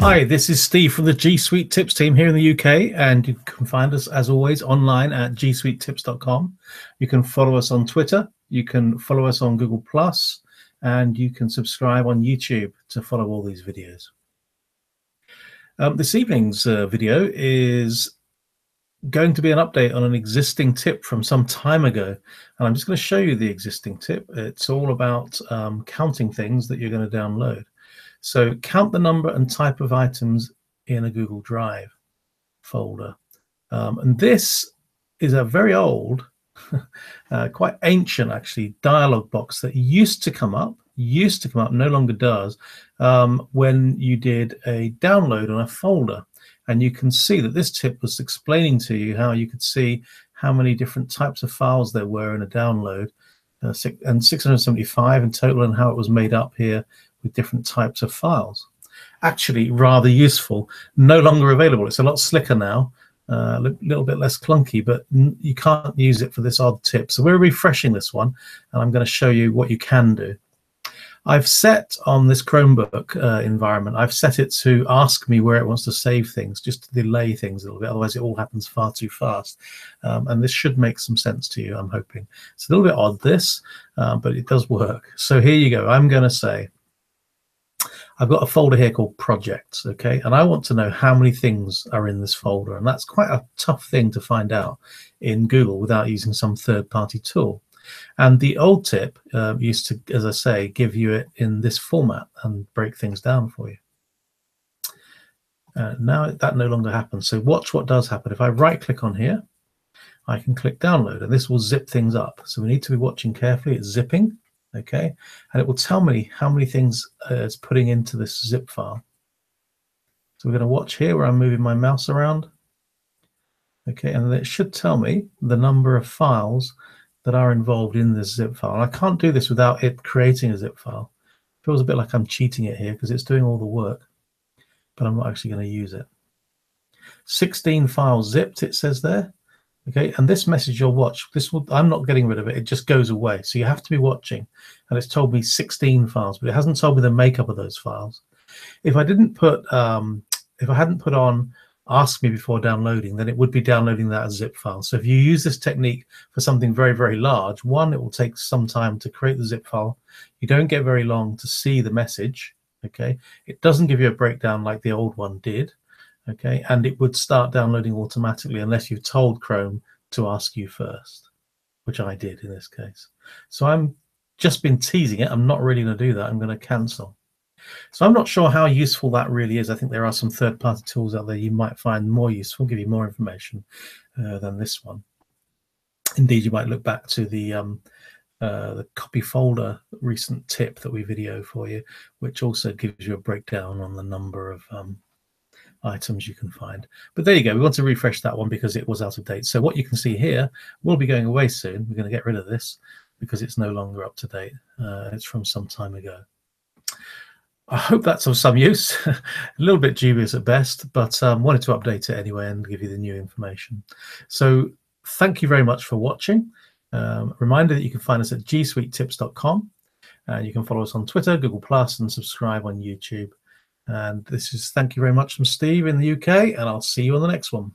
Hi, this is Steve from the G Suite Tips team here in the UK, and you can find us as always online at gsuitetips.com. You can follow us on Twitter, you can follow us on Google Plus, and you can subscribe on YouTube to follow all these videos. Um, this evening's uh, video is going to be an update on an existing tip from some time ago. And I'm just going to show you the existing tip. It's all about um, counting things that you're going to download. So count the number and type of items in a Google Drive folder. Um, and this is a very old, uh, quite ancient actually, dialog box that used to come up, used to come up, no longer does, um, when you did a download on a folder. And you can see that this tip was explaining to you how you could see how many different types of files there were in a download, uh, and 675 in total, and how it was made up here with different types of files. Actually, rather useful. No longer available. It's a lot slicker now, uh, a little bit less clunky, but you can't use it for this odd tip. So we're refreshing this one, and I'm going to show you what you can do. I've set on this Chromebook uh, environment, I've set it to ask me where it wants to save things, just to delay things a little bit. Otherwise, it all happens far too fast. Um, and this should make some sense to you, I'm hoping. It's a little bit odd, this, uh, but it does work. So here you go. I'm going to say, I've got a folder here called projects, okay? And I want to know how many things are in this folder. And that's quite a tough thing to find out in Google without using some third-party tool. And the old tip uh, used to, as I say, give you it in this format and break things down for you. Uh, now that no longer happens. So watch what does happen. If I right click on here, I can click download and this will zip things up. So we need to be watching carefully. It's zipping, okay? And it will tell me how many things uh, it's putting into this zip file. So we're going to watch here where I'm moving my mouse around. Okay, and it should tell me the number of files that are involved in this zip file. I can't do this without it creating a zip file. It feels a bit like I'm cheating it here because it's doing all the work, but I'm not actually going to use it. 16 files zipped, it says there. Okay, and this message you'll watch, this will, I'm not getting rid of it, it just goes away. So you have to be watching. And it's told me 16 files, but it hasn't told me the makeup of those files. If I didn't put, um, if I hadn't put on ask me before downloading, then it would be downloading that as zip file. So if you use this technique for something very, very large, one, it will take some time to create the zip file. You don't get very long to see the message. Okay. It doesn't give you a breakdown like the old one did. Okay. And it would start downloading automatically unless you've told Chrome to ask you first, which I did in this case. So I'm just been teasing it. I'm not really going to do that. I'm going to cancel. So I'm not sure how useful that really is. I think there are some third-party tools out there you might find more useful, give you more information uh, than this one. Indeed, you might look back to the um, uh, the copy folder recent tip that we video for you, which also gives you a breakdown on the number of um, items you can find. But there you go. We want to refresh that one because it was out of date. So what you can see here will be going away soon. We're going to get rid of this because it's no longer up to date. Uh, it's from some time ago. I hope that's of some use. a little bit dubious at best, but um, wanted to update it anyway and give you the new information. So thank you very much for watching. Um, reminder that you can find us at gsuitetips.com and you can follow us on Twitter, Google Plus, and subscribe on YouTube. And this is thank you very much from Steve in the UK, and I'll see you on the next one.